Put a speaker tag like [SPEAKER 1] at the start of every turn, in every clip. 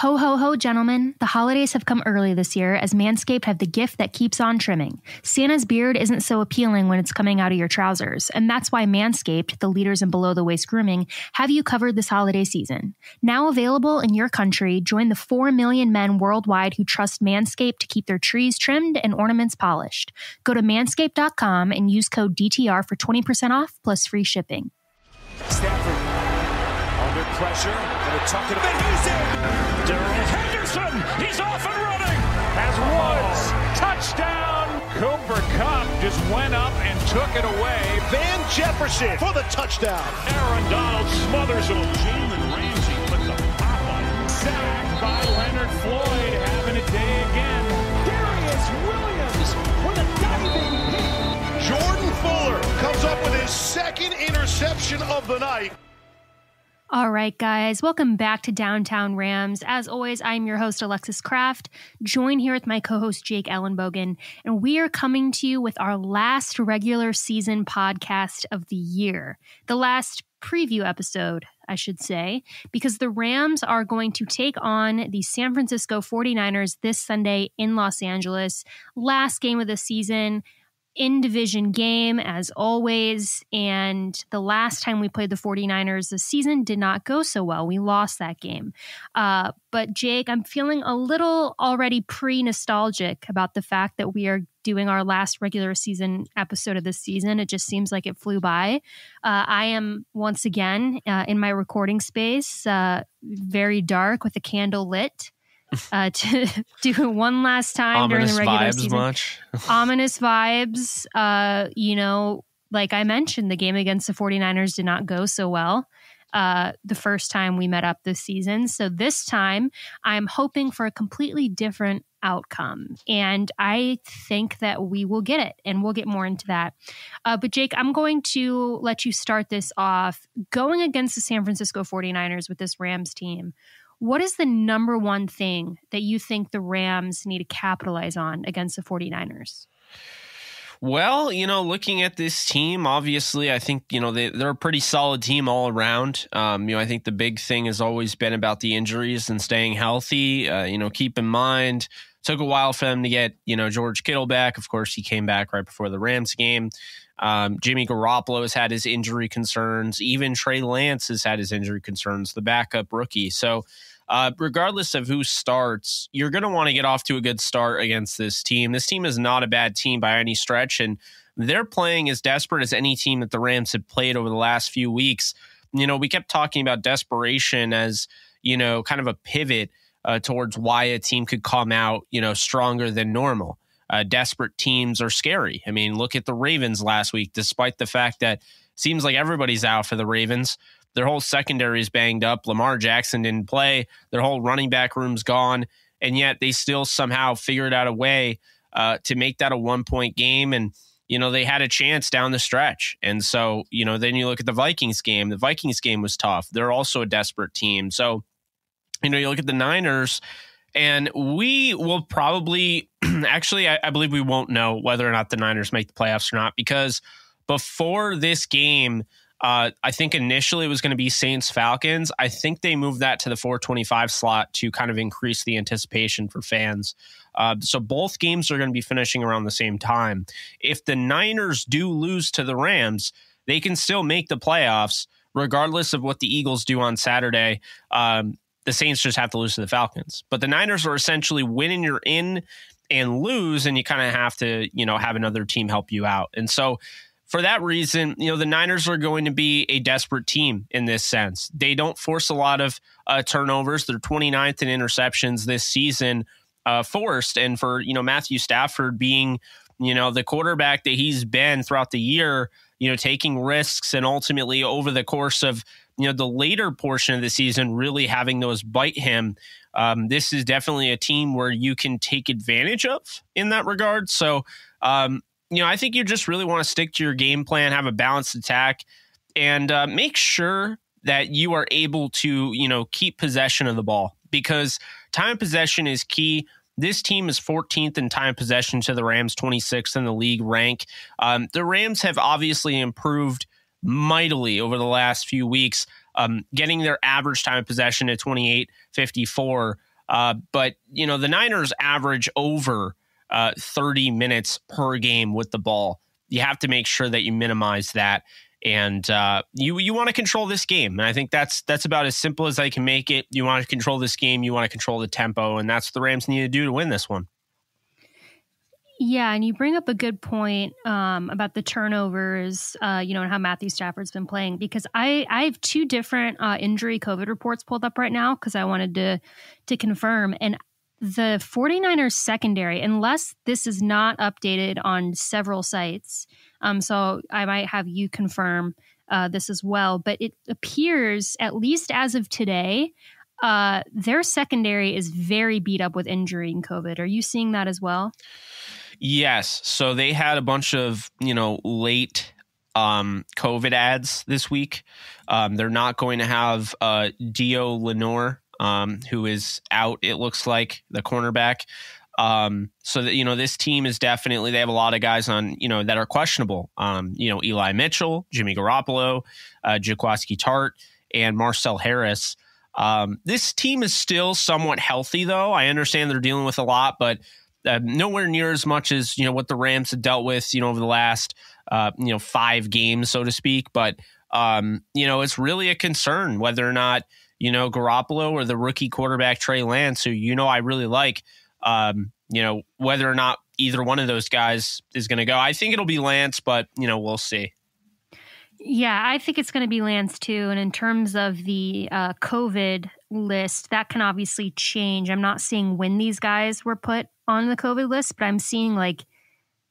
[SPEAKER 1] Ho, ho, ho, gentlemen. The holidays have come early this year as Manscaped have the gift that keeps on trimming. Santa's beard isn't so appealing when it's coming out of your trousers, and that's why Manscaped, the leaders in below the waist grooming, have you covered this holiday season. Now available in your country, join the 4 million men worldwide who trust Manscaped to keep their trees trimmed and ornaments polished. Go to manscaped.com and use code DTR for 20% off plus free shipping.
[SPEAKER 2] Pressure, to tuck it in. He's in. Henderson, he's off and running. As Woods, touchdown. Cooper Kupp just went up and took it away.
[SPEAKER 3] Van Jefferson for the touchdown.
[SPEAKER 2] Aaron Donald smothers him. Jalen Ramsey put the pop on. Sacked by Leonard Floyd, having a day again. Darious Williams with a diving hit.
[SPEAKER 3] Jordan Fuller comes up with his second interception of the night.
[SPEAKER 1] All right, guys, welcome back to Downtown Rams. As always, I'm your host, Alexis Kraft, joined here with my co host, Jake Ellenbogen, and we are coming to you with our last regular season podcast of the year, the last preview episode, I should say, because the Rams are going to take on the San Francisco 49ers this Sunday in Los Angeles. Last game of the season in division game as always. And the last time we played the 49ers, the season did not go so well. We lost that game. Uh, but Jake, I'm feeling a little already pre nostalgic about the fact that we are doing our last regular season episode of this season. It just seems like it flew by. Uh, I am once again uh, in my recording space, uh, very dark with a candle lit uh, to do it one last time
[SPEAKER 4] Ominous
[SPEAKER 1] during the regular
[SPEAKER 4] vibes
[SPEAKER 1] season.
[SPEAKER 4] much?
[SPEAKER 1] Ominous vibes. Uh, you know, like I mentioned, the game against the 49ers did not go so well. Uh, the first time we met up this season. So this time I'm hoping for a completely different outcome. And I think that we will get it, and we'll get more into that. Uh, but Jake, I'm going to let you start this off. Going against the San Francisco 49ers with this Rams team, what is the number one thing that you think the Rams need to capitalize on against the 49ers?
[SPEAKER 4] Well, you know, looking at this team, obviously, I think you know they, they're a pretty solid team all around. Um, you know, I think the big thing has always been about the injuries and staying healthy. Uh, you know, keep in mind took a while for them to get you know George Kittle back. Of course, he came back right before the Rams game. Um, Jimmy Garoppolo has had his injury concerns. Even Trey Lance has had his injury concerns. The backup rookie. So uh, regardless of who starts, you're going to want to get off to a good start against this team. This team is not a bad team by any stretch, and they're playing as desperate as any team that the Rams have played over the last few weeks. You know, we kept talking about desperation as, you know, kind of a pivot uh, towards why a team could come out, you know, stronger than normal. Uh, desperate teams are scary. I mean, look at the Ravens last week, despite the fact that seems like everybody's out for the Ravens. Their whole secondary is banged up. Lamar Jackson didn't play. Their whole running back room's gone. And yet they still somehow figured out a way uh, to make that a one point game. And, you know, they had a chance down the stretch. And so, you know, then you look at the Vikings game. The Vikings game was tough. They're also a desperate team. So, you know, you look at the Niners, and we will probably, actually, I, I believe we won't know whether or not the Niners make the playoffs or not because before this game, uh, I think initially it was going to be Saints Falcons. I think they moved that to the 425 slot to kind of increase the anticipation for fans. Uh, so both games are going to be finishing around the same time. If the Niners do lose to the Rams, they can still make the playoffs regardless of what the Eagles do on Saturday. Um, the Saints just have to lose to the Falcons. But the Niners are essentially winning you're in and lose, and you kind of have to, you know, have another team help you out. And so for that reason, you know, the Niners are going to be a desperate team in this sense. They don't force a lot of uh, turnovers. They're 29th in interceptions this season uh, forced. And for, you know, Matthew Stafford being, you know, the quarterback that he's been throughout the year, you know, taking risks and ultimately over the course of, you know, the later portion of the season, really having those bite him. Um, this is definitely a team where you can take advantage of in that regard. So, um, you know, I think you just really want to stick to your game plan, have a balanced attack, and uh, make sure that you are able to, you know, keep possession of the ball because time possession is key. This team is 14th in time possession to the Rams, 26th in the league rank. Um, the Rams have obviously improved mightily over the last few weeks, um, getting their average time of possession to 28 54. Uh, but, you know, the Niners average over uh, 30 minutes per game with the ball. You have to make sure that you minimize that. And uh, you you want to control this game, and I think that's that's about as simple as I can make it. You want to control this game, you want to control the tempo, and that's what the Rams need to do to win this one.
[SPEAKER 1] Yeah, and you bring up a good point um, about the turnovers, uh, you know, and how Matthew Stafford's been playing. Because I I have two different uh, injury COVID reports pulled up right now because I wanted to to confirm. And the 49ers secondary, unless this is not updated on several sites, um, so I might have you confirm uh, this as well. But it appears, at least as of today, uh, their secondary is very beat up with injury and COVID. Are you seeing that as well?
[SPEAKER 4] Yes. So they had a bunch of, you know, late um, COVID ads this week. Um, they're not going to have uh, Dio Lenoir, um, who is out, it looks like, the cornerback. Um, so that, you know, this team is definitely, they have a lot of guys on, you know, that are questionable. Um, you know, Eli Mitchell, Jimmy Garoppolo, uh, Jaquiski Tartt, and Marcel Harris. Um, this team is still somewhat healthy, though. I understand they're dealing with a lot, but uh, nowhere near as much as you know what the Rams have dealt with, you know, over the last uh, you know five games, so to speak. But um, you know, it's really a concern whether or not you know Garoppolo or the rookie quarterback Trey Lance, who you know I really like, um, you know, whether or not either one of those guys is going to go. I think it'll be Lance, but you know, we'll see.
[SPEAKER 1] Yeah, I think it's going to be Lance too. And in terms of the uh, COVID list, that can obviously change. I'm not seeing when these guys were put on the COVID list, but I'm seeing like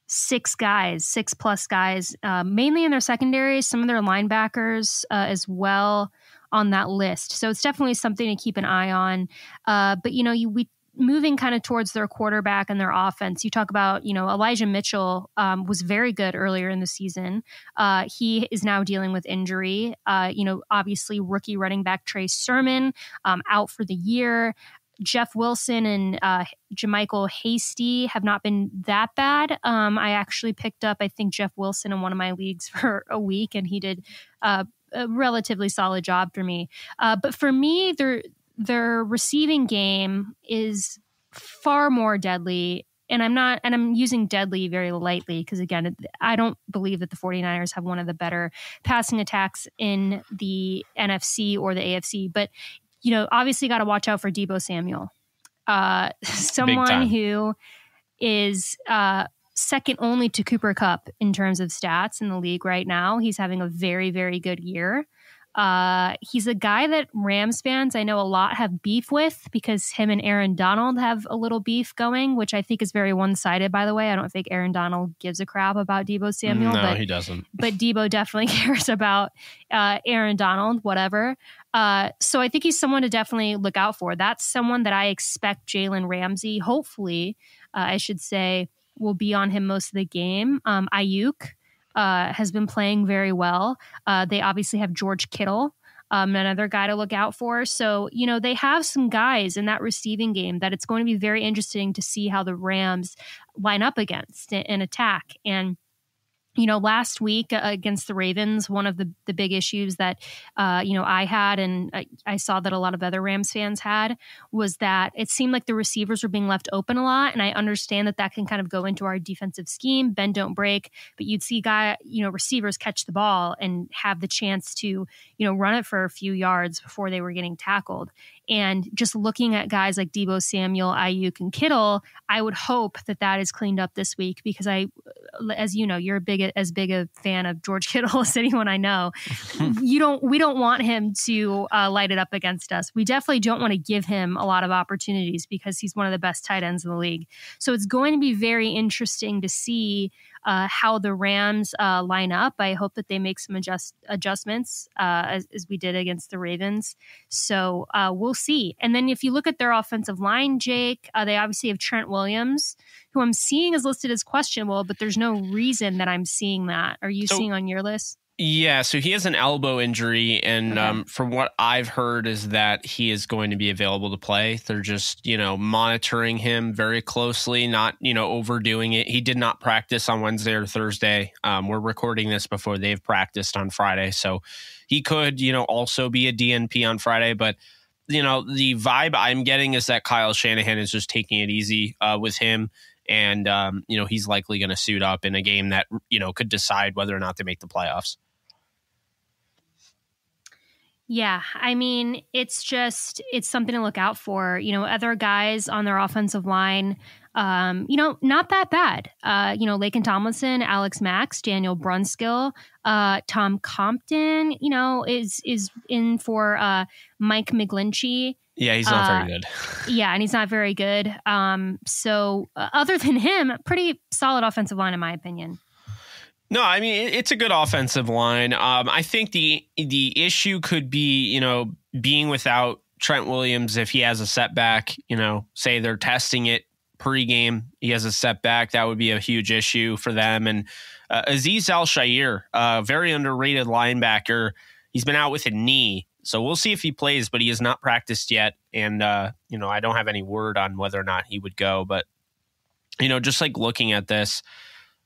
[SPEAKER 1] six guys, six plus guys, uh, mainly in their secondaries, some of their linebackers uh, as well on that list. So it's definitely something to keep an eye on. Uh, but you know, you we moving kind of towards their quarterback and their offense. You talk about, you know, Elijah Mitchell um, was very good earlier in the season. Uh, he is now dealing with injury. Uh, you know, obviously rookie running back Trey Sermon um, out for the year. Jeff Wilson and uh, JaMycal Hasty have not been that bad. Um, I actually picked up, I think, Jeff Wilson in one of my leagues for a week, and he did uh, a relatively solid job for me. Uh, but for me, their their receiving game is far more deadly. And I'm not, and I'm using deadly very lightly because, again, I don't believe that the 49ers have one of the better passing attacks in the NFC or the AFC. But you know, obviously got to watch out for Deebo Samuel, uh, someone who is uh, second only to Cooper Kupp in terms of stats in the league right now. He's having a very, very good year. Uh, he's a guy that Rams fans I know a lot have beef with because him and Aaron Donald have a little beef going, which I think is very one sided. By the way, I don't think Aaron Donald gives a crap about Deebo Samuel.
[SPEAKER 4] No,
[SPEAKER 1] but,
[SPEAKER 4] he doesn't.
[SPEAKER 1] But Deebo definitely cares about uh, Aaron Donald, whatever. Uh, so I think he's someone to definitely look out for. That's someone that I expect Jalen Ramsey, hopefully, uh, I should say, will be on him most of the game. Um, Aiyuk uh, has been playing very well. Uh, they obviously have George Kittle. Um, another guy to look out for. So, you know, they have some guys in that receiving game that it's going to be very interesting to see how the Rams line up against and attack. And you know, last week uh, against the Ravens, one of the, the big issues that, uh, you know, I had and I, I, saw that a lot of other Rams fans had was that it seemed like the receivers were being left open a lot. And I understand that that can kind of go into our defensive scheme, bend, don't break. But you'd see guy, you know, receivers catch the ball and have the chance to, you know, run it for a few yards before they were getting tackled. And just looking at guys like Deebo Samuel, Aiyuk, and Kittle, I would hope that that is cleaned up this week because I, as you know, you're a big as big a fan of George Kittle as anyone I know. you don't, we don't want him to uh, light it up against us. We definitely don't want to give him a lot of opportunities because he's one of the best tight ends in the league. So it's going to be very interesting to see uh, how the Rams uh, line up. I hope that they make some adjust adjustments uh, as, as, we did against the Ravens. So uh, we'll see. And then if you look at their offensive line, Jake, uh, they obviously have Trent Williams, who I'm seeing is listed as questionable, but there's no reason that I'm seeing that. Are you so, seeing on your list?
[SPEAKER 4] Yeah, so he has an elbow injury, and okay. um, from what I've heard, is that he is going to be available to play. They're just, you know, monitoring him very closely, not, you know, overdoing it. He did not practice on Wednesday or Thursday. Um, we're recording this before they've practiced on Friday, so he could, you know, also be a DNP on Friday. But you know, the vibe I'm getting is that Kyle Shanahan is just taking it easy uh, with him. And, um, you know, he's likely going to suit up in a game that, you know, could decide whether or not they make the playoffs.
[SPEAKER 1] Yeah, I mean, it's just it's something to look out for. You know, other guys on their offensive line, um, you know, not that bad. Uh, you know, Laken Tomlinson, Alex Mack, Daniel Brunskill, uh, Tom Compton, you know, is is in for uh, Mike McGlinchey.
[SPEAKER 4] Yeah, he's not very uh, good.
[SPEAKER 1] yeah, and he's not very good. Um, so uh, other than him, pretty solid offensive line in my opinion.
[SPEAKER 4] No, I mean it's a good offensive line. Um, I think the the issue could be you know being without Trent Williams if he has a setback. You know, say they're testing it pregame, he has a setback. That would be a huge issue for them. And uh, Azeez Al-Shaair, uh, very underrated linebacker. He's been out with a knee, so we'll see if he plays. But he has not practiced yet, and uh, you know I don't have any word on whether or not he would go. But you know, just like looking at this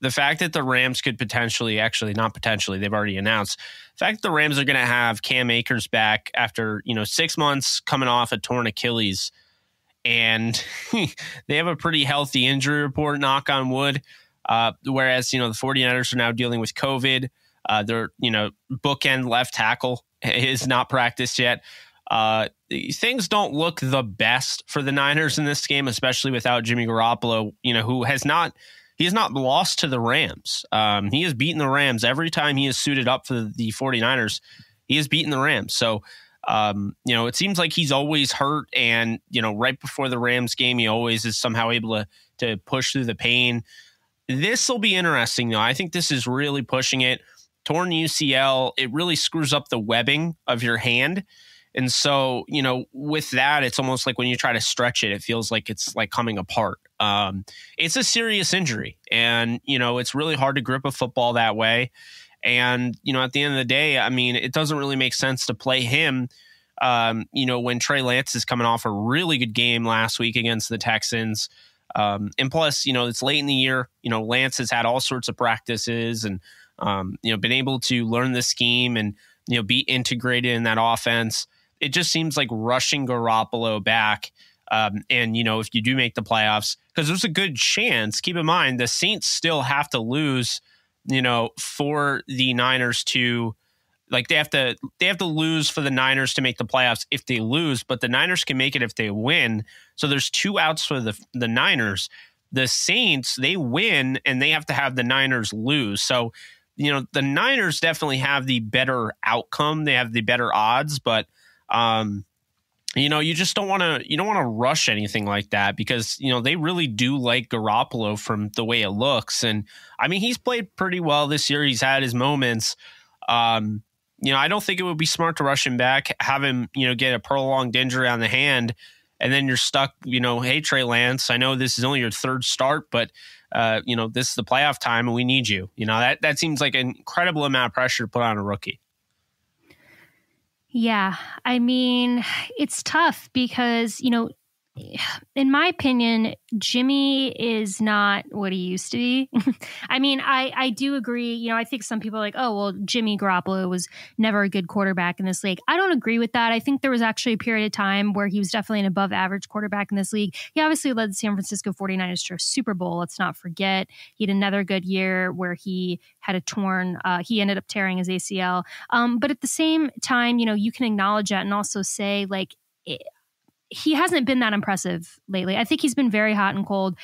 [SPEAKER 4] the fact that the Rams could potentially, actually not potentially, they've already announced, the fact that the Rams are going to have Cam Akers back after, you know, six months coming off a torn Achilles. And they have a pretty healthy injury report, knock on wood. Uh, whereas, you know, the 49ers are now dealing with COVID. Uh, their, you know, bookend left tackle is not practiced yet. Uh, things don't look the best for the Niners in this game, especially without Jimmy Garoppolo, you know, who has not – he has not lost to the Rams. Um, he has beaten the Rams every time he has suited up for the 49ers. He has beaten the Rams. So, um, you know, it seems like he's always hurt. And, you know, right before the Rams game, he always is somehow able to, to push through the pain. This will be interesting, though. I think this is really pushing it. Torn UCL, it really screws up the webbing of your hand. And so, you know, with that, it's almost like when you try to stretch it, it feels like it's like coming apart. Um, it's a serious injury, and you know, it's really hard to grip a football that way. And you know, at the end of the day, I mean, it doesn't really make sense to play him. Um, you know, when Trey Lance is coming off a really good game last week against the Texans. Um, and plus, you know, it's late in the year. You know, Lance has had all sorts of practices and, um, you know, been able to learn the scheme and, you know, be integrated in that offense it just seems like rushing Garoppolo back. Um, and you know, if you do make the playoffs, because there's a good chance. Keep in mind, the Saints still have to lose. You know, for the Niners to like they have to they have to lose for the Niners to make the playoffs if they lose, but the Niners can make it if they win. So there's two outs for the the Niners. The Saints they win and they have to have the Niners lose. So you know the Niners definitely have the better outcome. They have the better odds, but um, you know, you just don't want to you don't want to rush anything like that because you know they really do like Garoppolo from the way it looks, and I mean he's played pretty well this year. He's had his moments. Um, you know, I don't think it would be smart to rush him back, have him you know get a prolonged injury on the hand, and then you're stuck. You know, hey Trey Lance, I know this is only your third start, but uh, you know this is the playoff time, and we need you. You know that that seems like an incredible amount of pressure to put on a rookie.
[SPEAKER 1] Yeah. I mean, it's tough because, you know, in my opinion, Jimmy is not what he used to be. I mean, I, I do agree. You know, I think some people are like, oh, well, Jimmy Garoppolo was never a good quarterback in this league. I don't agree with that. I think there was actually a period of time where he was definitely an above average quarterback in this league. He obviously led the San Francisco 49ers to a Super Bowl. Let's not forget. He had another good year where he had a torn, uh, he ended up tearing his ACL. Um, but at the same time, you know, you can acknowledge that and also say, like, he hasn't been that impressive lately. I think he's been very hot and cold.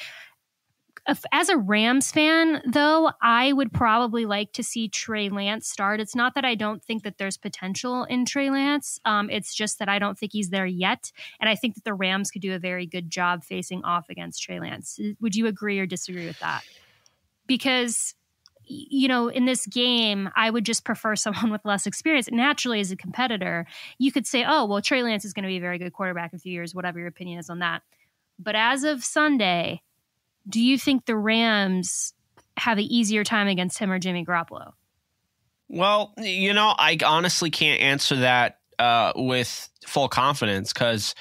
[SPEAKER 1] As a Rams fan, though, I would probably like to see Trey Lance start. It's not that I don't think that there's potential in Trey Lance. Um, it's just that I don't think he's there yet. And I think that the Rams could do a very good job facing off against Trey Lance. Would you agree or disagree with that? Because you know, in this game, I would just prefer someone with less experience. Naturally, as a competitor, you could say, oh, well, Trey Lance is going to be a very good quarterback in a few years, whatever your opinion is on that. But as of Sunday, do you think the Rams have an easier time against him or Jimmy Garoppolo?
[SPEAKER 4] Well, you know, I honestly can't answer that uh, with full confidence because,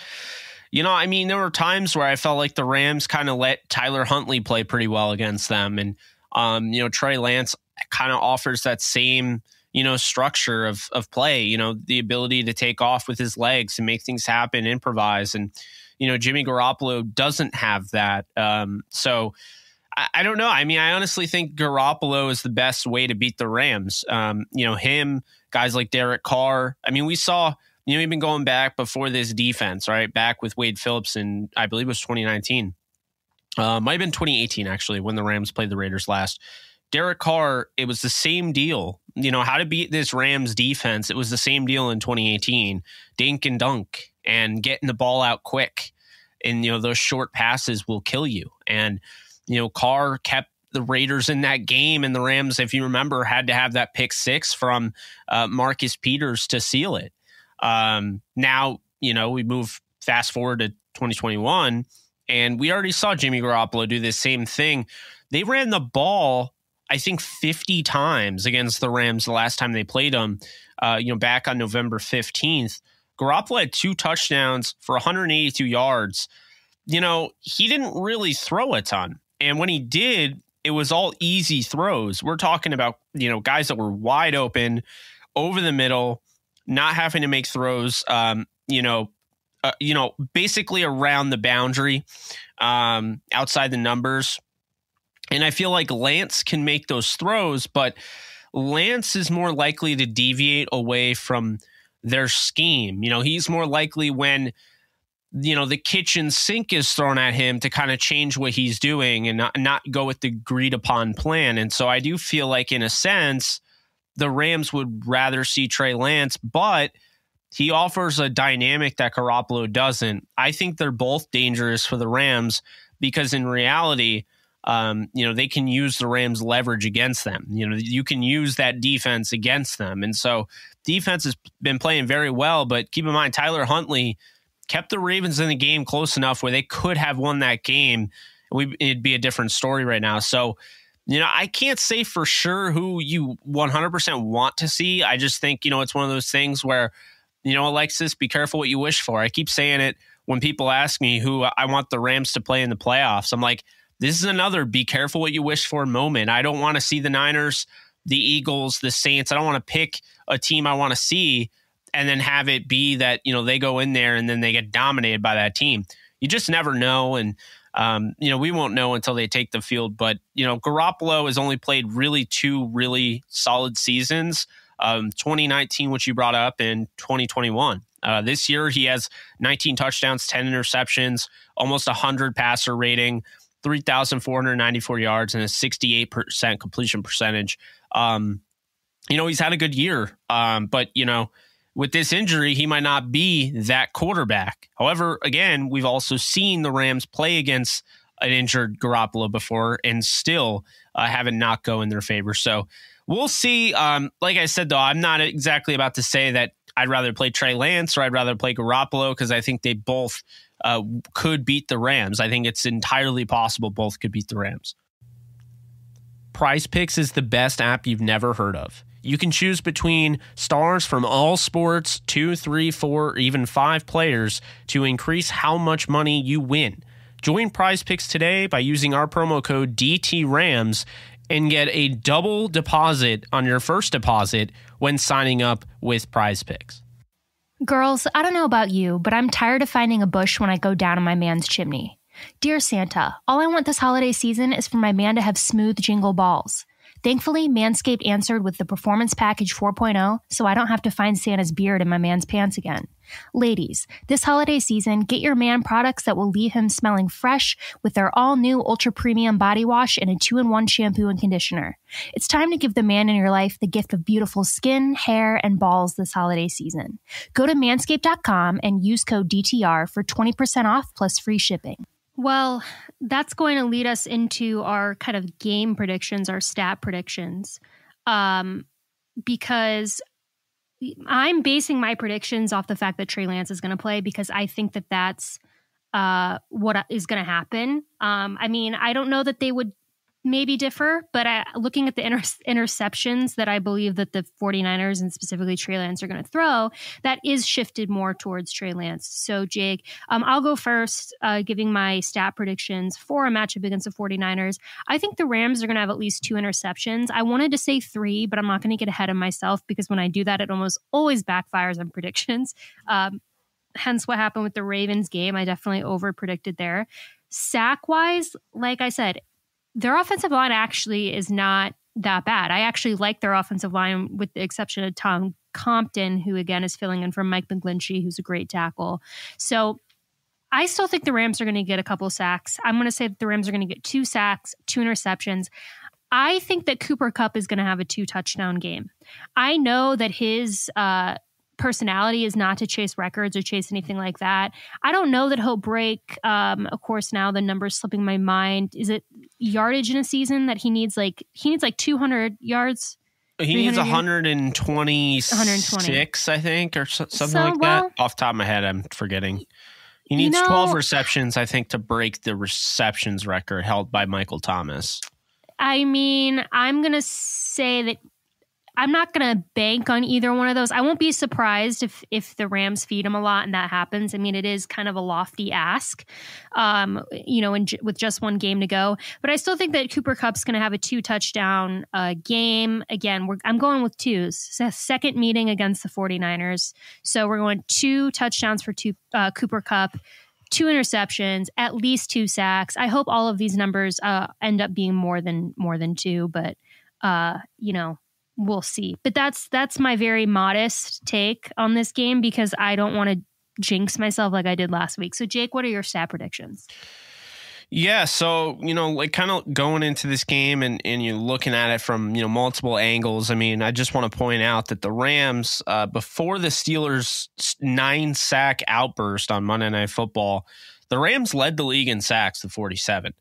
[SPEAKER 4] you know, I mean, there were times where I felt like the Rams kind of let Tyler Huntley play pretty well against them. And um, you know, Trey Lance kind of offers that same you know, structure of of play. You know, the ability to take off with his legs and make things happen, improvise, and you know, Jimmy Garoppolo doesn't have that. Um, so. I, don't know. I mean, I honestly think Garoppolo is the best way to beat the Rams. Um, you know, him, guys like Derek Carr. I mean, we saw you know, even going back before this defense, right? Back with Wade Phillips in, I believe it was 2019. Uh, might have been 2018, actually, when the Rams played the Raiders last. Derek Carr, it was the same deal. You know, how to beat this Rams defense, it was the same deal in 2018. Dink and dunk and getting the ball out quick. And, you know, those short passes will kill you. And, you know, Carr kept the Raiders in that game, and the Rams, if you remember, had to have that pick six from uh, Marcus Peters to seal it. Um, now, you know, we move fast forward to 2021, and we already saw Jimmy Garoppolo do the same thing. They ran the ball, I think, 50 times against the Rams the last time they played them, uh, you know, back on November 15th. Garoppolo had two touchdowns for 182 yards. You know, he didn't really throw a ton. And when he did, it was all easy throws. We're talking about, you know, guys that were wide open over the middle not having to make throws, um, you know, uh, you know, basically around the boundary, um, outside the numbers. And I feel like Lance can make those throws, but Lance is more likely to deviate away from their scheme. You know, he's more likely when you know the kitchen sink is thrown at him to kind of change what he's doing and not not go with the agreed upon plan. And so I do feel like in a sense the Rams would rather see Trey Lance, but he offers a dynamic that Garoppolo doesn't. I think they're both dangerous for the Rams because in reality, um, you know, they can use the Rams' leverage against them. You know, you can use that defense against them. And so defense has been playing very well, but keep in mind, Tyler Huntley kept the Ravens in the game close enough where they could have won that game. We, it'd be a different story right now. So you know, I can't say for sure who you 100% want to see. I just think, you know, it's one of those things where, you know, Alexis, be careful what you wish for. I keep saying it when people ask me who I want the Rams to play in the playoffs. I'm like, this is another be careful what you wish for moment. I don't want to see the Niners, the Eagles, the Saints. I don't want to pick a team I want to see and then have it be that, you know, they go in there and then they get dominated by that team. You just never know. And um, you know, we won't know until they take the field. But you know, Garoppolo has only played really two really solid seasons. Um, 2019, which you brought up, in 2021. Uh, this year, he has 19 touchdowns, 10 interceptions, almost 100 passer rating, 3,494 yards, and a 68% completion percentage. Um, you know, he's had a good year, um, but you know with this injury, he might not be that quarterback. However, again, we've also seen the Rams play against an injured Garoppolo before and still uh, have it not go in their favor. So we'll see. Um, like I said, though, I'm not exactly about to say that I'd rather play Trey Lance or I'd rather play Garoppolo because I think they both uh, could beat the Rams. I think it's entirely possible both could beat the Rams. Prize Picks is the best app you've never heard of. You can choose between stars from all sports, two, three, four, even five players to increase how much money you win. Join Prize Picks today by using our promo code DTRAMS and get a double deposit on your first deposit when signing up with Prize Picks.
[SPEAKER 1] Girls, I don't know about you, but I'm tired of finding a bush when I go down in my man's chimney. Dear Santa, all I want this holiday season is for my man to have smooth jingle balls. Thankfully, Manscaped answered with the Performance Package 4.0, so I don't have to find Santa's beard in my man's pants again. Ladies, this holiday season, get your man products that will leave him smelling fresh with their all new ultra premium body wash and a two in one shampoo and conditioner. It's time to give the man in your life the gift of beautiful skin, hair, and balls this holiday season. Go to manscaped.com and use code DTR for 20% off plus free shipping. Well, that's going to lead us into our kind of game predictions, our stat predictions. Um, because I'm basing my predictions off the fact that Trey Lance is going to play because I think that that's uh, what is going to happen. Um, I mean, I don't know that they would maybe differ, but I, looking at the inter- interceptions that I believe that the 49ers and specifically Trey Lance are going to throw, that is shifted more towards Trey Lance. So, Jake, um, I'll go first, uh, giving my stat predictions for a matchup against the 49ers. I think the Rams are going to have at least two interceptions. I wanted to say three, but I'm not going to get ahead of myself because when I do that, it almost always backfires on predictions. Um, hence what happened with the Ravens game. I definitely over predicted there. Sack wise, like I said, their offensive line actually is not that bad. I actually like their offensive line, with the exception of Tom Compton, who again is filling in for Mike McGlinchey, who's a great tackle. So I still think the Rams are going to get a couple sacks. I'm going to say that the Rams are going to get two sacks, two interceptions. I think that Cooper Kupp is going to have a two touchdown game. I know that his uh, personality is not to chase records or chase anything like that. I don't know that he'll break. Um, of course, now the number's slipping my mind. Is it yardage in a season that he needs? Like he needs like 200 yards.
[SPEAKER 4] He needs 126, 120. I think, or so, something so, like well, that. Off top of my head, I'm forgetting. He needs you know, 12 receptions, I think, to break the receptions record held by Michael Thomas.
[SPEAKER 1] I mean, I'm going to say that I'm not going to bank on either one of those. I won't be surprised if if the Rams feed him a lot and that happens. I mean, it is kind of a lofty ask, um, you know, in, with just one game to go. But I still think that Cooper Kupp's going to have a two touchdown uh, game. Again, I'm going with twos. Second meeting against the 49ers. So we're going two touchdowns for two, uh, Cooper Kupp two interceptions, at least two sacks. I hope all of these numbers uh, end up being more than more than two, but uh, you know, we'll see. But that's that's my very modest take on this game because I don't want to jinx myself like I did last week. So Jake, what are your stat predictions?
[SPEAKER 4] Yeah, so you know, like kind of going into this game and and you're looking at it from you know multiple angles. I mean, I just want to point out that the Rams, uh, before the Steelers' nine sack outburst on Monday Night Football, the Rams led the league in sacks to 47.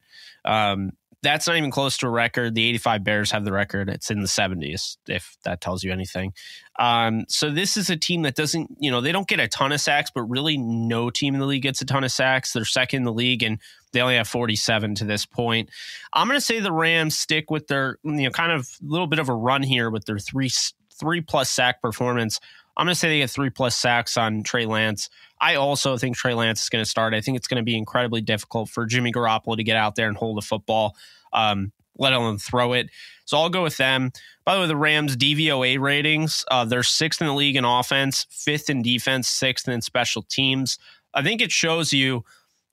[SPEAKER 4] Um, that's not even close to a record. The 85 Bears have the record. It's in the 70s, if that tells you anything. Um, so this is a team that doesn't, you know, they don't get a ton of sacks, but really no team in the league gets a ton of sacks. They're second in the league and they only have 47 to this point. I'm going to say the Rams stick with their, you know, kind of a little bit of a run here with their three three plus sack performance. I'm going to say they get three plus sacks on Trey Lance. I also think Trey Lance is going to start. I think it's going to be incredibly difficult for Jimmy Garoppolo to get out there and hold a football, um, let alone throw it. So I'll go with them. By the way, the Rams DVOA ratings, uh, they're sixth in the league in offense, fifth in defense, sixth in special teams. I think it shows you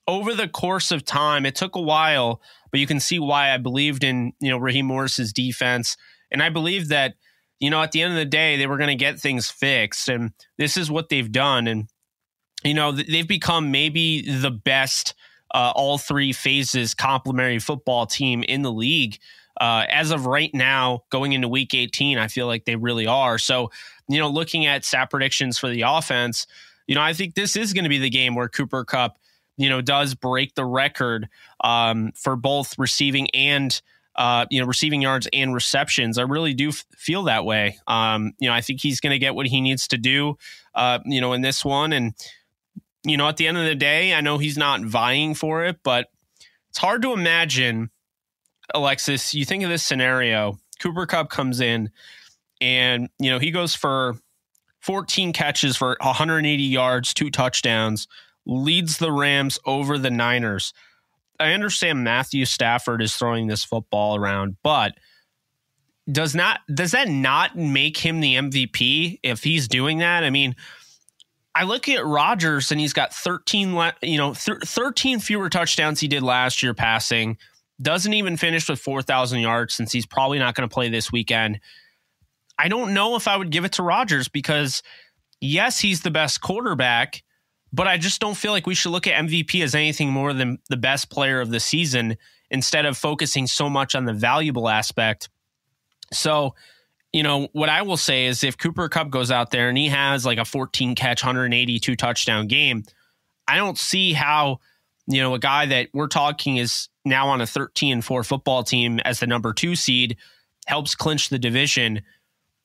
[SPEAKER 4] over the course of time, it took a while, but you can see why I believed in, you know, Raheem Morris's defense. And I believe that, you know, at the end of the day, they were going to get things fixed. And this is what they've done. And you know, they've become maybe the best uh, all three phases complementary football team in the league. Uh, as of right now, going into week 18, I feel like they really are. So, you know, looking at stat predictions for the offense, you know, I think this is going to be the game where Cooper Kupp, you know, does break the record um, for both receiving and uh, you know, receiving yards and receptions. I really do f- feel that way. Um, you know, I think he's going to get what he needs to do, uh, you know, in this one. And, you know, at the end of the day, I know he's not vying for it, but it's hard to imagine, Alexis. You think of this scenario Cooper Kupp comes in and, you know, he goes for 14 catches for 180 yards, two touchdowns, leads the Rams over the Niners. I understand Matthew Stafford is throwing this football around, but does not does that not make him the MVP if he's doing that? I mean, I look at Rodgers and he's got 13, you know, 13 fewer touchdowns he did last year passing. Doesn't even finish with 4,000 yards since he's probably not going to play this weekend. I don't know if I would give it to Rodgers because, yes, he's the best quarterback, but I just don't feel like we should look at MVP as anything more than the best player of the season instead of focusing so much on the valuable aspect. So, you know, what I will say is if Cooper Kupp goes out there and he has like a 14 catch, 182 touchdown game, I don't see how, you know, a guy that we're talking is now on a 13 and 4 football team as the number two seed helps clinch the division.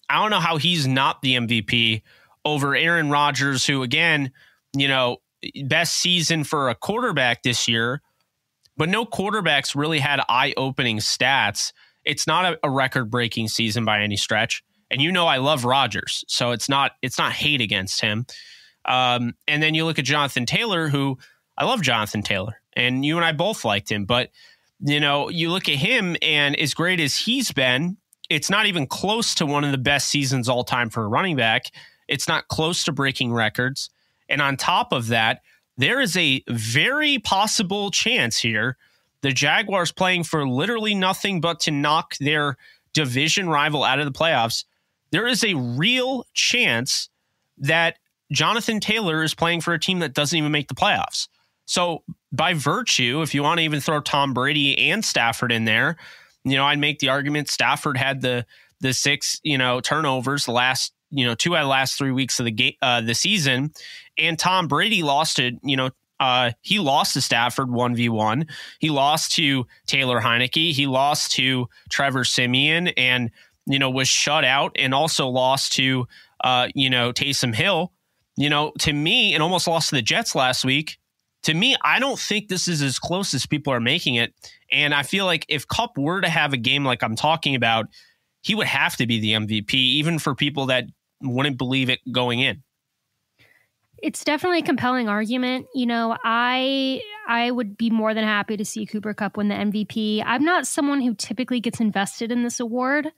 [SPEAKER 4] I don't know how he's not the MVP over Aaron Rodgers, who, again, you know, best season for a quarterback this year but no quarterbacks really had eye opening stats. It's not a, a record breaking season by any stretch. And you know I love Rodgers, so it's not it's not hate against him. Um, and then you look at Jonathan Taylor, who I love Jonathan Taylor, and you and I both liked him, but you know, you look at him and as great as he's been, it's not even close to one of the best seasons all time for a running back. It's not close to breaking records. And on top of that, there is a very possible chance here the Jaguars playing for literally nothing but to knock their division rival out of the playoffs. There is a real chance that Jonathan Taylor is playing for a team that doesn't even make the playoffs. So, by virtue, if you want to even throw Tom Brady and Stafford in there, you know, I'd make the argument Stafford had the the six, you know, turnovers the last, you know, two out of the last three weeks of the game, uh, the season, and Tom Brady lost it, you know, uh, he lost to Stafford 1v1. He lost to Taylor Heinicke. He lost to Trevor Siemian and, you know, was shut out and also lost to, uh, you know, Taysom Hill. You know, to me, and almost lost to the Jets last week. To me, I don't think this is as close as people are making it. And I feel like if Kupp were to have a game like I'm talking about, he would have to be the MVP, even for people that wouldn't believe it going in.
[SPEAKER 1] It's definitely a compelling argument. You know, I I would be more than happy to see Cooper Kupp win the MVP. I'm not someone who typically gets invested in this award.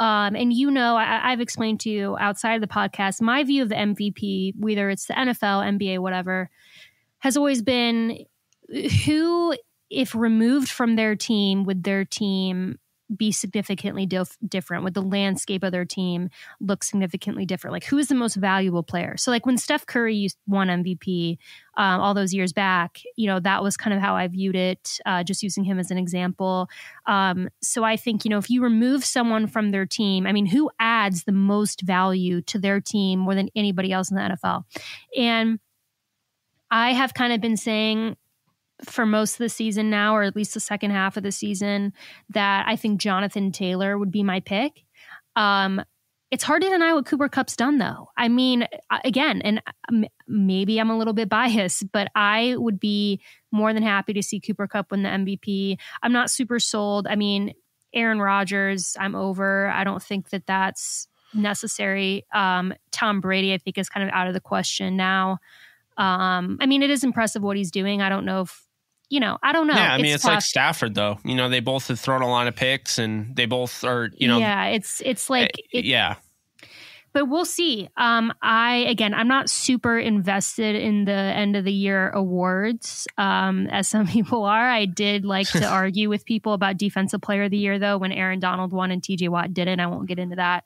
[SPEAKER 1] Um, and you know, I, I've explained to you outside of the podcast, my view of the MVP, whether it's the NFL, NBA, whatever, has always been who, if removed from their team, would their team be significantly dif- different? Would the landscape of their team look significantly different? Like, who is the most valuable player? So, like when Steph Curry won MVP um, all those years back, you know, that was kind of how I viewed it, uh, just using him as an example. Um, so, I think, you know, if you remove someone from their team, I mean, who adds the most value to their team more than anybody else in the NFL? And I have kind of been saying for most of the season now, or at least the second half of the season, that I think Jonathan Taylor would be my pick. Um, it's hard to deny what Cooper Kupp's done, though. I mean, again, and maybe I'm a little bit biased, but I would be more than happy to see Cooper Kupp win the MVP. I'm not super sold. I mean, Aaron Rodgers, I'm over. I don't think that that's necessary. Um, Tom Brady, I think, is kind of out of the question now. Um, I mean, it is impressive what he's doing. I don't know if you know, I don't know.
[SPEAKER 4] Yeah, I mean, it's, it's like Stafford though. You know, they both have thrown a line of picks, and they both are. You know,
[SPEAKER 1] yeah, it's it's like
[SPEAKER 4] it, yeah.
[SPEAKER 1] But we'll see. Um, I again, I'm not super invested in the end of the year awards, um, as some people are. I did like to argue with people about defensive player of the year, though, when Aaron Donald won and T.J. Watt didn't. I won't get into that.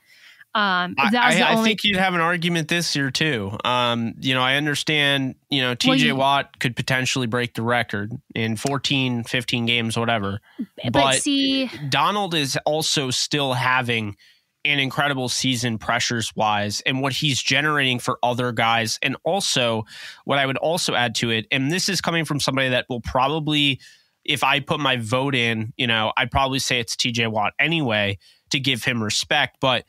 [SPEAKER 4] Um, I, I, only... think you'd have an argument this year too. Um, you know, I understand, you know, TJ well, you... Watt could potentially break the record in 14, 15 games, whatever. But, but see, Donald is also still having an incredible season pressures wise and what he's generating for other guys. And also, what I would also add to it, and this is coming from somebody that will probably, if I put my vote in, you know, I'd probably say it's TJ Watt anyway to give him respect. But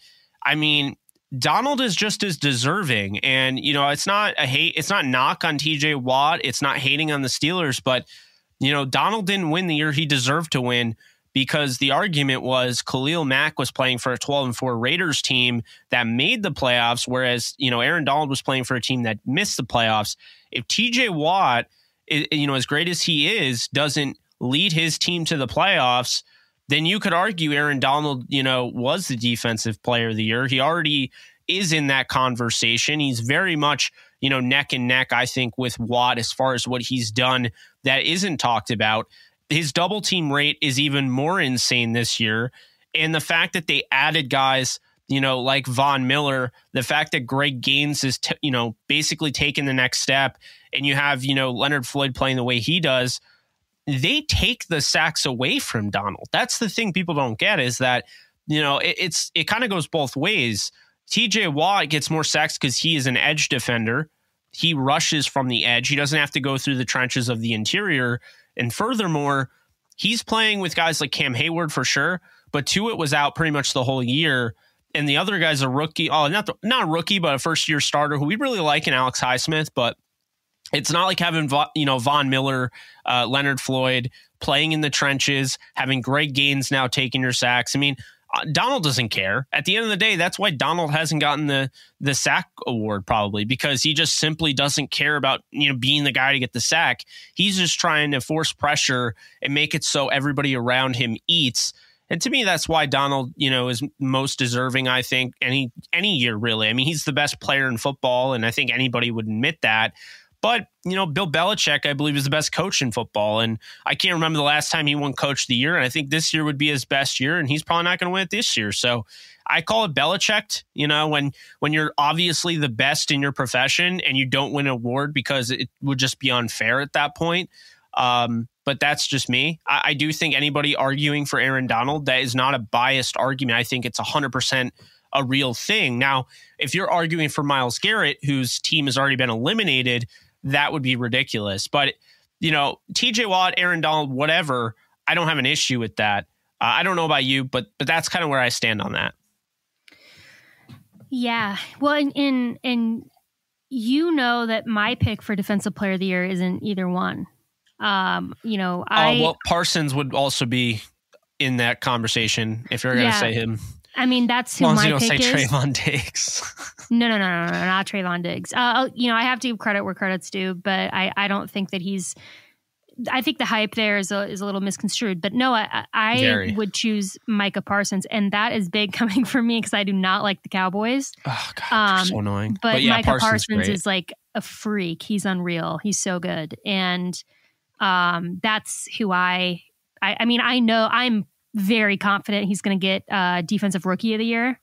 [SPEAKER 4] I mean, Donald is just as deserving. And, you know, it's not a hate, it's not knock on TJ Watt, it's not hating on the Steelers, but, you know, Donald didn't win the year he deserved to win because the argument was Khalil Mack was playing for a 12 and 4 Raiders team that made the playoffs, whereas, you know, Aaron Donald was playing for a team that missed the playoffs. If TJ Watt, you know, as great as he is, doesn't lead his team to the playoffs, then you could argue Aaron Donald, you know, was the defensive player of the year. He already is in that conversation. He's very much, you know, neck and neck, I think, with Watt as far as what he's done that isn't talked about. His double team rate is even more insane this year. And the fact that they added guys, you know, like Von Miller, the fact that Greg Gaines is, t- you know, basically taking the next step, and you have, you know, Leonard Floyd playing the way he does they take the sacks away from Donald. That's the thing people don't get is that, you know, it, it's it kind of goes both ways. TJ Watt gets more sacks because he is an edge defender. He rushes from the edge. He doesn't have to go through the trenches of the interior. And furthermore, he's playing with guys like Cam Heyward for sure, but Tuitt was out pretty much the whole year. And the other guy's a rookie. Oh, not the, not a rookie, but a first year starter who we really like in Alex Highsmith. But It's not like having you know Von Miller, uh, Leonard Floyd playing in the trenches, having Greg Gaines now taking your sacks. I mean, uh, Donald doesn't care. At the end of the day, that's why Donald hasn't gotten the the sack award probably because he just simply doesn't care about you know being the guy to get the sack. He's just trying to force pressure and make it so everybody around him eats. And to me, that's why Donald, you know, is most deserving. I think any any year really. I mean, he's the best player in football, and I think anybody would admit that. But, you know, Bill Belichick, I believe, is the best coach in football. And I can't remember the last time he won coach of the year. And I think this year would be his best year. And he's probably not going to win it this year. So I call it Belichick, you know, when when you're obviously the best in your profession and you don't win an award because it would just be unfair at that point. Um, but that's just me. I, I, do think anybody arguing for Aaron Donald, that is not a biased argument. I think it's 100% a real thing. Now, if you're arguing for Myles Garrett, whose team has already been eliminated, that would be ridiculous. But, you know, TJ Watt, Aaron Donald, whatever, I don't have an issue with that. Uh, I don't know about you, but but that's kind of where I stand on that.
[SPEAKER 1] Yeah. Well, and, and and you know that my pick for defensive player of the year isn't either one. Um, you know, uh, I uh, well
[SPEAKER 4] Parsons would also be in that conversation if you're going to yeah. say him.
[SPEAKER 1] I mean, that's who as long my as you don't
[SPEAKER 4] pick
[SPEAKER 1] say
[SPEAKER 4] is. Trevon Diggs.
[SPEAKER 1] no, no, no, no, no, not Trevon Diggs. Uh, you know, I have to give credit where credit's due, but I, I don't think that he's. I think the hype there is a, is a little misconstrued, but no, I, I would choose Micah Parsons, and that is big coming from me because I do not like the Cowboys.
[SPEAKER 4] Oh God, um, so annoying.
[SPEAKER 1] But, but yeah, Micah Parsons, Parsons is like a freak. He's unreal. He's so good, and um, that's who I, I. I mean, I know I'm very confident he's going to get uh, defensive rookie of the year.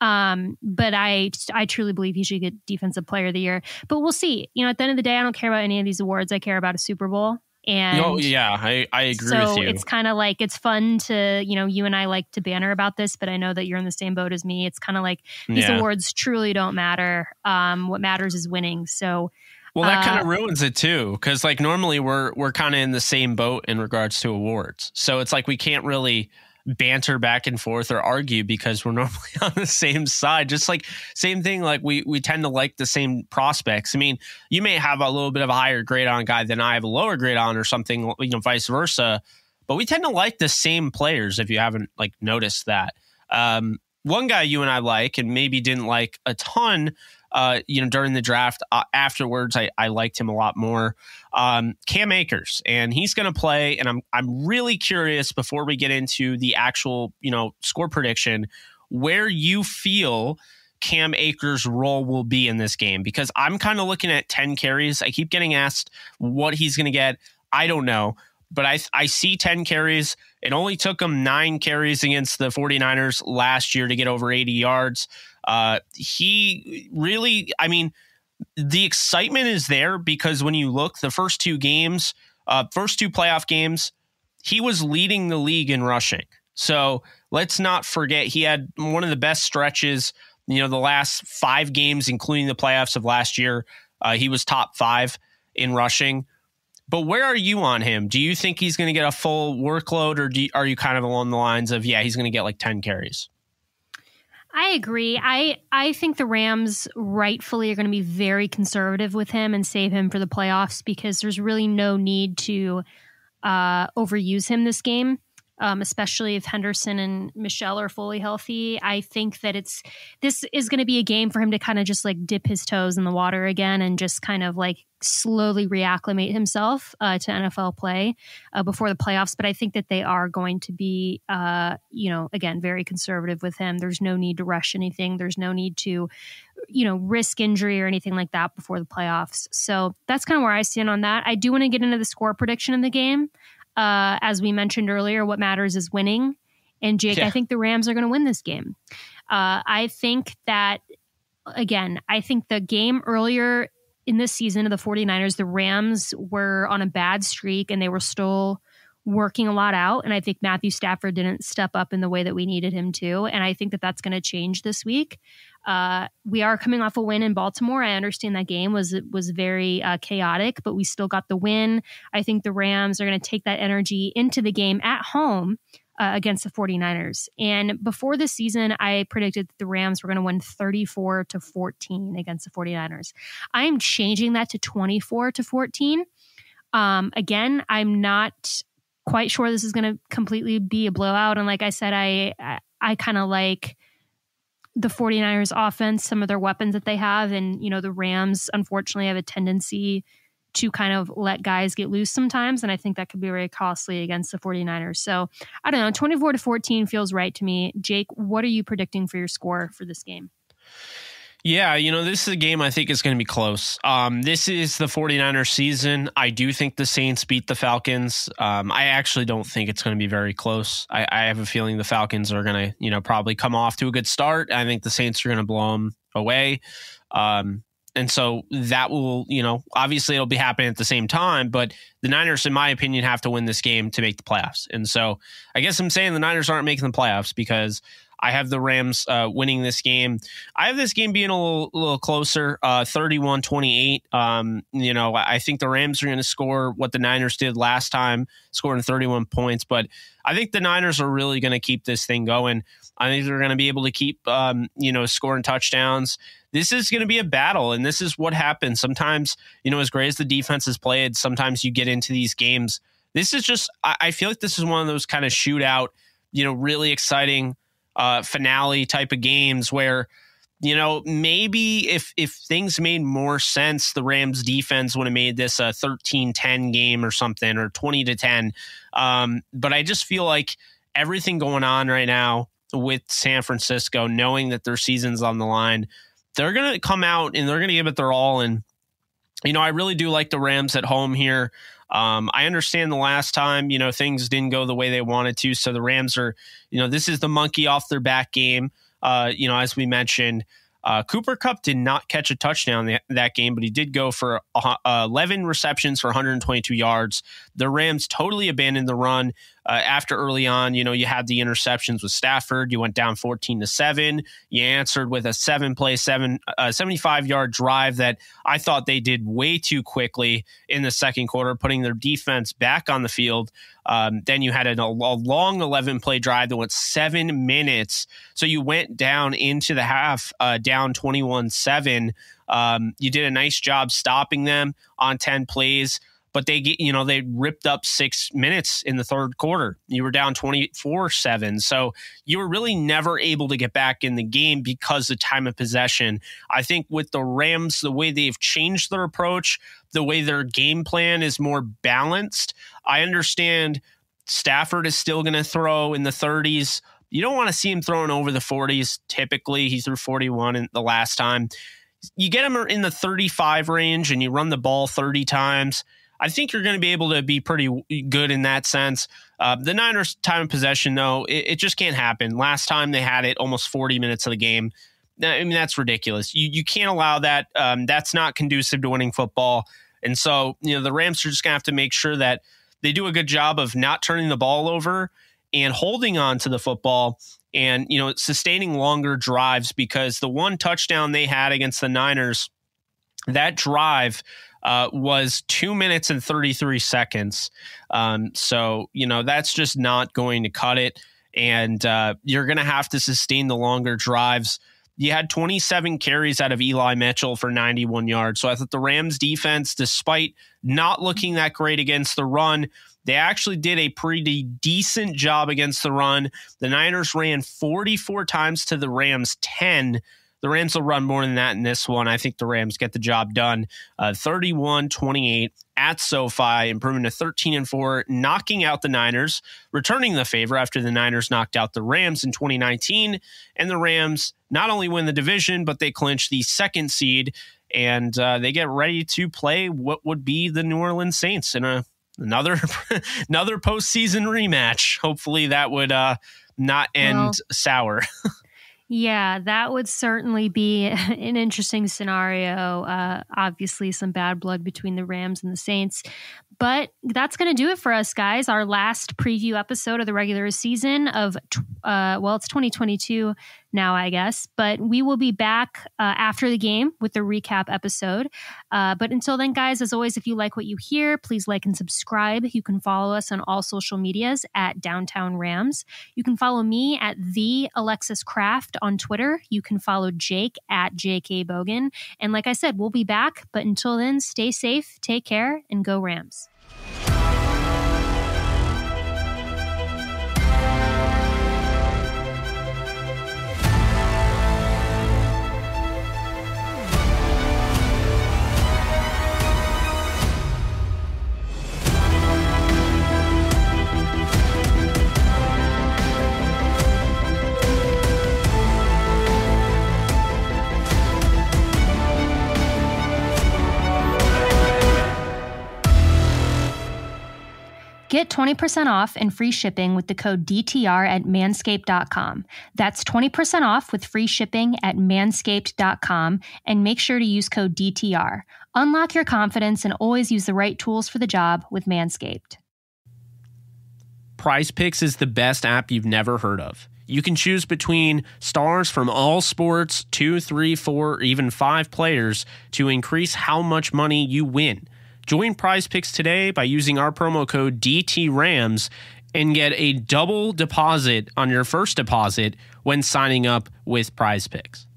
[SPEAKER 1] Um, but I I truly believe he should get defensive player of the year. But we'll see. You know, at the end of the day, I don't care about any of these awards. I care about a Super Bowl. And
[SPEAKER 4] oh yeah, I, I agree
[SPEAKER 1] so
[SPEAKER 4] with you.
[SPEAKER 1] It's kind of like it's fun to, you know, you and I like to banner about this, but I know that you're in the same boat as me. It's kind of like these yeah. awards truly don't matter. Um, what matters is winning. So
[SPEAKER 4] well, that uh, kind of ruins it too, because like normally we're we're kind of in the same boat in regards to awards. So it's like we can't really banter back and forth or argue because we're normally on the same side. Just like same thing, like we we tend to like the same prospects. I mean, you may have a little bit of a higher grade on guy than I have a lower grade on, or something, you know, vice versa. But we tend to like the same players. If you haven't like noticed that, um, one guy you and I like, and maybe didn't like a ton uh, you know, during the draft. Uh, afterwards, I, I liked him a lot more. Um, Cam Akers, and he's going to play. And I'm I'm really curious before we get into the actual you know score prediction, where you feel. Cam Akers' role will be in this game because I'm kind of looking at 10 carries. I keep getting asked what he's going to get. I don't know, but I I see 10 carries. It only took him 9 carries against the 49ers last year to get over 80 yards. Uh, he really, I mean, the excitement is there because when you look, the first two games, uh, first two playoff games, he was leading the league in rushing. So let's not forget he had one of the best stretches. You know, the last five games, including the playoffs of last year, uh, he was top five in rushing. But where are you on him? Do you think he's going to get a full workload, or you, are you kind of along the lines of, yeah, he's going to get like 10 carries?
[SPEAKER 1] I agree. I I think the Rams rightfully are going to be very conservative with him and save him for the playoffs because there's really no need to uh, overuse him this game um, especially if Henderson and Michel are fully healthy. I think that it's this is going to be a game for him to kind of just like dip his toes in the water again and just kind of like slowly reacclimate himself uh, to NFL play uh, before the playoffs. But I think that they are going to be, uh, you know, again, very conservative with him. There's no need to rush anything. There's no need to, you know, risk injury or anything like that before the playoffs. So that's kind of where I stand on that. I do want to get into the score prediction in the game. Uh, as we mentioned earlier, what matters is winning. And Jake, yeah. I think the Rams are going to win this game. Uh, I think that, again, I think the game earlier in this season of the 49ers, the Rams were on a bad streak and they were still working a lot out. And I think Matthew Stafford didn't step up in the way that we needed him to. And I think that that's going to change this week. Uh, we are coming off a win in Baltimore. I understand that game was was very uh, chaotic, but we still got the win. I think the Rams are going to take that energy into the game at home uh, against the 49ers. And before the season, I predicted the Rams were going to win 34 to 14 against the 49ers. I am changing that to 24 to 14. Um, again, I'm not quite sure this is going to completely be a blowout. And like I said, I, I, I kind of like the 49ers offense, some of their weapons that they have. And, you know, the Rams, unfortunately, have a tendency to kind of let guys get loose sometimes. And I think that could be very costly against the 49ers. So I don't know, 24 to 14 feels right to me. Jake, what are you predicting for your score for this game?
[SPEAKER 4] Yeah, you know, this is a game I think is going to be close. Um, this is the 49ers season. I do think the Saints beat the Falcons. Um, I actually don't think it's going to be very close. I, I have a feeling the Falcons are going to, you know, probably come off to a good start. I think the Saints are going to blow them away. Um, and so that will, you know, obviously it'll be happening at the same time, but the Niners, in my opinion, have to win this game to make the playoffs. And so I guess I'm saying the Niners aren't making the playoffs because I have the Rams uh, winning this game. I have this game being a little, little closer, uh, 31 28. Um, you know, I think the Rams are going to score what the Niners did last time, scoring 31 points, but I think the Niners are really going to keep this thing going. I think they're going to be able to keep, um, you know, scoring touchdowns this is going to be a battle, and this is what happens. Sometimes, you know, as great as the defense has played, sometimes you get into these games. This is just, I feel like this is one of those kind of shootout, you know, really exciting uh, finale type of games where, you know, maybe if if things made more sense, the Rams defense would have made this a 13-10 game or something or 20 to 10. Um, but I just feel like everything going on right now with San Francisco, knowing that their season's on the line, they're to come out and they're to give it their all. And, you know, I really do like the Rams at home here. Um, I understand the last time, you know, things didn't go the way they wanted to. So the Rams are, you know, this is the monkey off their back game. Uh, you know, as we mentioned, uh, Cooper Kupp did not catch a touchdown that, that game, but he did go for uh, 11 receptions for 122 yards. The Rams totally abandoned the run uh, after early on. You know, you had the interceptions with Stafford. You went down 14 to seven. You answered with a seven play, seven uh, 75 yard drive that I thought they did way too quickly in the second quarter, putting their defense back on the field. Um, then you had a, a long 11 play drive that went seven minutes. So you went down into the half, uh, down 21 7. Um, you did a nice job stopping them on 10 plays but they get you know they ripped up six minutes in the third quarter. You were down 24 7 so you were really never able to get back in the game because of time of possession. I think with the rams the way they've changed their approach the way their game plan is more balanced i understand stafford is still going to throw in the 30s you don't want to see him throwing over the 40s typically. He threw 41 in the last time. You get him in the 35 range and you run the ball 30 times I think you're going to be able to be pretty good in that sense. Uh, the Niners' time of possession, though, it, it, just can't happen. Last time they had it almost 40 minutes of the game. I mean, that's ridiculous. You you can't allow that. Um, that's not conducive to winning football. And so, you know, the Rams are just going to have to make sure that they do a good job of not turning the ball over and holding on to the football and, you know, sustaining longer drives because the one touchdown they had against the Niners, that drive uh, was two minutes and 33 seconds. Um, so, you know, that's just not going to cut it. And uh, you're going to have to sustain the longer drives. You had 27 carries out of Eli Mitchell for 91 yards. So I thought the Rams defense, despite not looking that great against the run, they actually did a pretty decent job against the run. The Niners ran 44 times to the Rams 10. The Rams will run more than that in this one. I think the Rams get the job done. Uh, 31 28 at SoFi, improving to 13 and 4, knocking out the Niners, returning the favor after the Niners knocked out the Rams in 2019. And the Rams not only win the division, but they clinch the second seed and uh, they get ready to play what would be the New Orleans Saints in a another another postseason rematch. Hopefully that would uh, not end well, sour.
[SPEAKER 1] Yeah, that would certainly be an interesting scenario. Uh, obviously, some bad blood between the Rams and the Saints. But that's going to do it for us, guys. Our last preview episode of the regular season of Uh, well, it's 2022 now, I guess. But we will be back uh, after the game with the recap episode. Uh, but until then, guys, as always, if you like what you hear, please like and subscribe. You can follow us on all social medias at Downtown Rams. You can follow me at the Alexis Kraft on Twitter. You can follow Jake at JK Bogen. And like I said, we'll be back. But until then, stay safe, take care, and go Rams. Get 20% off and free shipping with the code DTR at manscaped.com. That's 20% off with free shipping at manscaped.com and make sure to use code DTR. Unlock your confidence and always use the right tools for the job with Manscaped.
[SPEAKER 4] Prize Picks is the best app you've never heard of. You can choose between stars from all sports, two, three, four, or even five players to increase how much money you win. Join Prize Picks today by using our promo code DTRAMS and get a double deposit on your first deposit when signing up with Prize Picks.